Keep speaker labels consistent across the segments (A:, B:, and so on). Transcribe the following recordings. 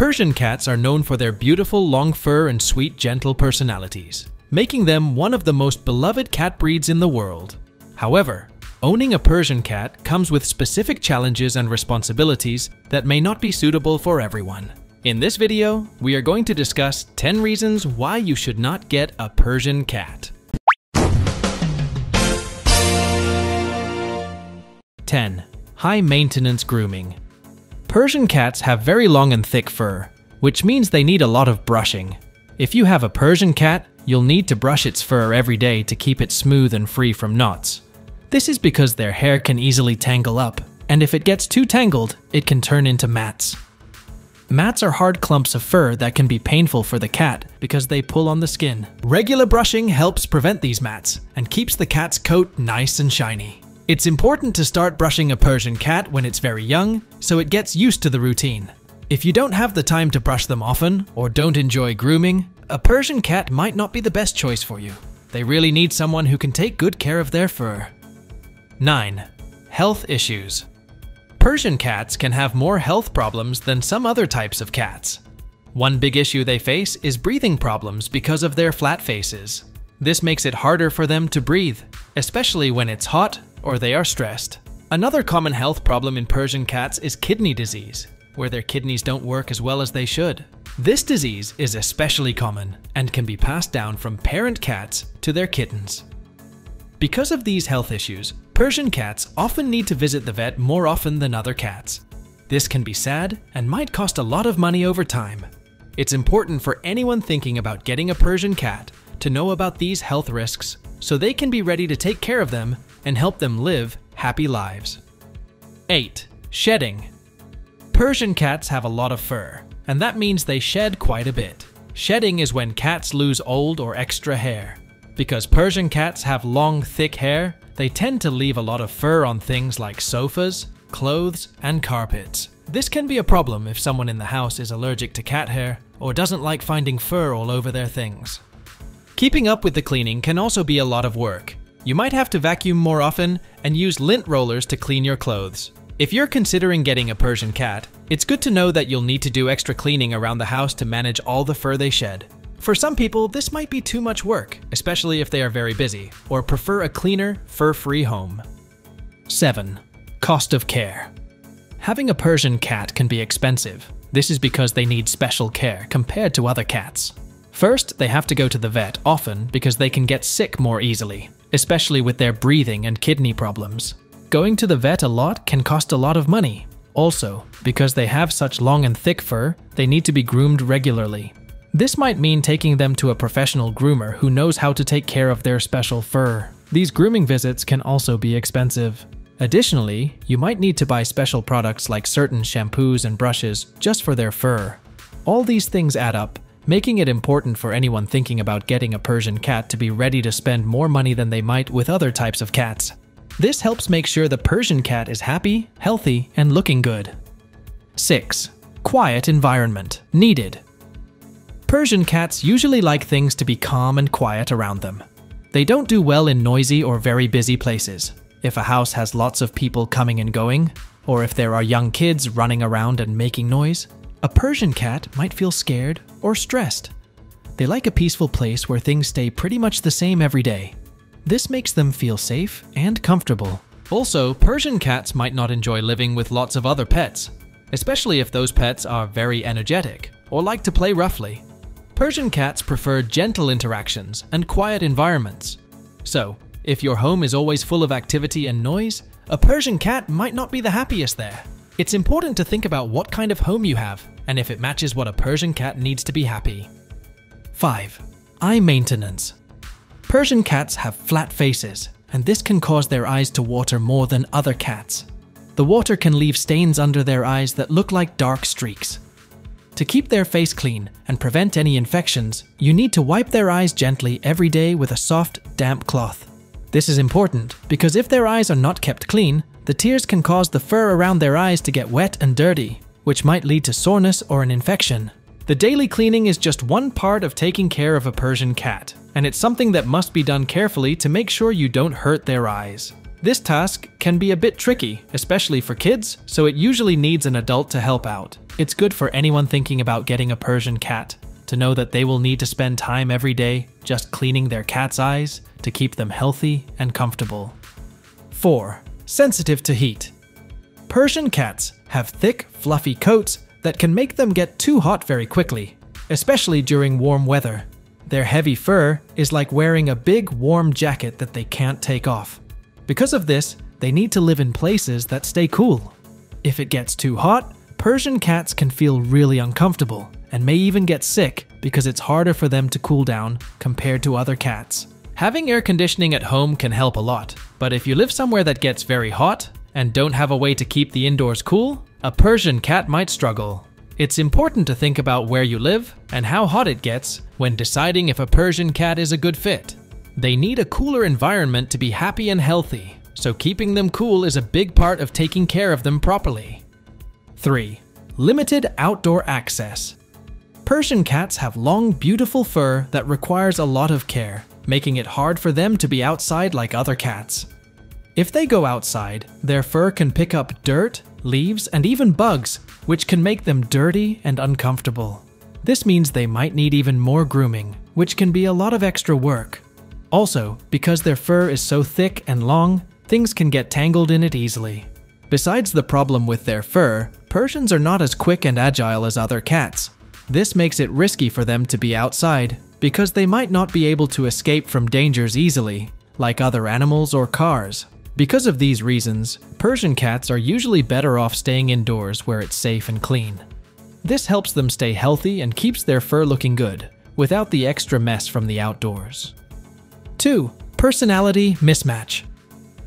A: Persian cats are known for their beautiful long fur and sweet gentle personalities, making them one of the most beloved cat breeds in the world. However, owning a Persian cat comes with specific challenges and responsibilities that may not be suitable for everyone. In this video, we are going to discuss 10 reasons why you should not get a Persian cat. 10. High maintenance grooming. Persian cats have very long and thick fur, which means they need a lot of brushing. If you have a Persian cat, you'll need to brush its fur every day to keep it smooth and free from knots. This is because their hair can easily tangle up, and if it gets too tangled, it can turn into mats. Mats are hard clumps of fur that can be painful for the cat because they pull on the skin. Regular brushing helps prevent these mats and keeps the cat's coat nice and shiny. It's important to start brushing a Persian cat when it's very young, so it gets used to the routine. If you don't have the time to brush them often, or don't enjoy grooming, a Persian cat might not be the best choice for you. They really need someone who can take good care of their fur. 9. Health issues. Persian cats can have more health problems than some other types of cats. One big issue they face is breathing problems because of their flat faces. This makes it harder for them to breathe, especially when it's hot or they are stressed. Another common health problem in Persian cats is kidney disease, where their kidneys don't work as well as they should. This disease is especially common and can be passed down from parent cats to their kittens. Because of these health issues, Persian cats often need to visit the vet more often than other cats. This can be sad and might cost a lot of money over time. It's important for anyone thinking about getting a Persian cat to know about these health risks so they can be ready to take care of them and help them live happy lives. 8. Shedding. Persian cats have a lot of fur, and that means they shed quite a bit. Shedding is when cats lose old or extra hair. Because Persian cats have long, thick hair, they tend to leave a lot of fur on things like sofas, clothes, and carpets. This can be a problem if someone in the house is allergic to cat hair or doesn't like finding fur all over their things. Keeping up with the cleaning can also be a lot of work, you might have to vacuum more often and use lint rollers to clean your clothes. If you're considering getting a Persian cat, it's good to know that you'll need to do extra cleaning around the house to manage all the fur they shed. For some people, this might be too much work, especially if they are very busy, or prefer a cleaner, fur-free home. 7. Cost of care. Having a Persian cat can be expensive. This is because they need special care compared to other cats. First, they have to go to the vet often because they can get sick more easily especially with their breathing and kidney problems. Going to the vet a lot can cost a lot of money. Also, because they have such long and thick fur, they need to be groomed regularly. This might mean taking them to a professional groomer who knows how to take care of their special fur. These grooming visits can also be expensive. Additionally, you might need to buy special products like certain shampoos and brushes just for their fur. All these things add up, making it important for anyone thinking about getting a Persian cat to be ready to spend more money than they might with other types of cats. This helps make sure the Persian cat is happy, healthy, and looking good. 6. Quiet environment needed. Persian cats usually like things to be calm and quiet around them. They don't do well in noisy or very busy places. If a house has lots of people coming and going, or if there are young kids running around and making noise, a Persian cat might feel scared or stressed. They like a peaceful place where things stay pretty much the same every day. This makes them feel safe and comfortable. Also, Persian cats might not enjoy living with lots of other pets, especially if those pets are very energetic or like to play roughly. Persian cats prefer gentle interactions and quiet environments. So, if your home is always full of activity and noise, a Persian cat might not be the happiest there. It's important to think about what kind of home you have and if it matches what a Persian cat needs to be happy. 5. Eye maintenance. Persian cats have flat faces, and this can cause their eyes to water more than other cats. The water can leave stains under their eyes that look like dark streaks. To keep their face clean and prevent any infections, you need to wipe their eyes gently every day with a soft, damp cloth. This is important because if their eyes are not kept clean, the tears can cause the fur around their eyes to get wet and dirty, which might lead to soreness or an infection. The daily cleaning is just one part of taking care of a Persian cat, and it's something that must be done carefully to make sure you don't hurt their eyes. This task can be a bit tricky, especially for kids, so it usually needs an adult to help out. It's good for anyone thinking about getting a Persian cat to know that they will need to spend time every day just cleaning their cat's eyes to keep them healthy and comfortable. 4. Sensitive to heat. Persian cats have thick, fluffy coats that can make them get too hot very quickly, especially during warm weather. Their heavy fur is like wearing a big warm jacket that they can't take off. Because of this, they need to live in places that stay cool. If it gets too hot, Persian cats can feel really uncomfortable and may even get sick because it's harder for them to cool down compared to other cats. Having air conditioning at home can help a lot, but if you live somewhere that gets very hot and don't have a way to keep the indoors cool, a Persian cat might struggle. It's important to think about where you live and how hot it gets when deciding if a Persian cat is a good fit. They need a cooler environment to be happy and healthy, so keeping them cool is a big part of taking care of them properly. 3. Limited outdoor access. Persian cats have long, beautiful fur that requires a lot of care, making it hard for them to be outside like other cats. If they go outside, their fur can pick up dirt, leaves, and even bugs, which can make them dirty and uncomfortable. This means they might need even more grooming, which can be a lot of extra work. Also, because their fur is so thick and long, things can get tangled in it easily. Besides the problem with their fur, Persians are not as quick and agile as other cats. This makes it risky for them to be outside, because they might not be able to escape from dangers easily, like other animals or cars. Because of these reasons, Persian cats are usually better off staying indoors where it's safe and clean. This helps them stay healthy and keeps their fur looking good, without the extra mess from the outdoors. 2. Personality mismatch.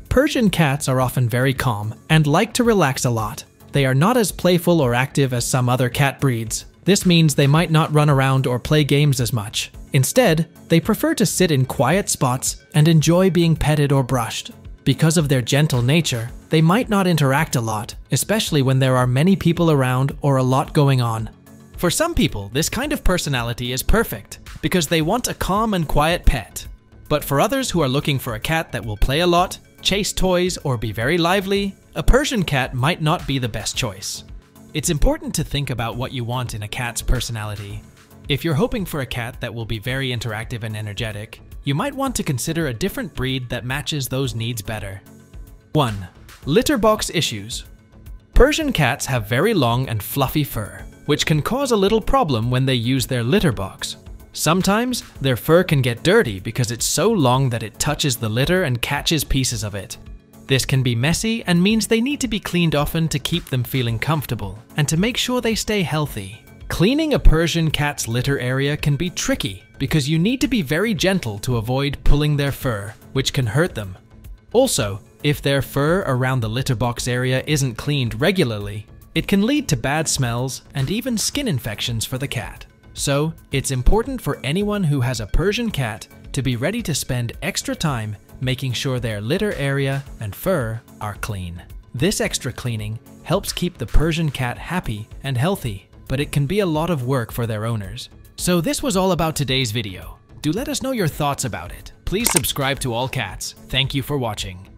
A: Persian cats are often very calm and like to relax a lot. They are not as playful or active as some other cat breeds. This means they might not run around or play games as much. Instead, they prefer to sit in quiet spots and enjoy being petted or brushed. Because of their gentle nature, they might not interact a lot, especially when there are many people around or a lot going on. For some people, this kind of personality is perfect because they want a calm and quiet pet. But for others who are looking for a cat that will play a lot, chase toys, or be very lively, a Persian cat might not be the best choice. It's important to think about what you want in a cat's personality. If you're hoping for a cat that will be very interactive and energetic, you might want to consider a different breed that matches those needs better. 1. Litter box issues. Persian cats have very long and fluffy fur, which can cause a little problem when they use their litter box. Sometimes, their fur can get dirty because it's so long that it touches the litter and catches pieces of it. This can be messy and means they need to be cleaned often to keep them feeling comfortable and to make sure they stay healthy. Cleaning a Persian cat's litter area can be tricky because you need to be very gentle to avoid pulling their fur, which can hurt them. Also, if their fur around the litter box area isn't cleaned regularly, it can lead to bad smells and even skin infections for the cat. So, it's important for anyone who has a Persian cat to be ready to spend extra time making sure their litter area and fur are clean. This extra cleaning helps keep the Persian cat happy and healthy, but it can be a lot of work for their owners. So this was all about today's video. Do let us know your thoughts about it. Please subscribe to All Cats. Thank you for watching.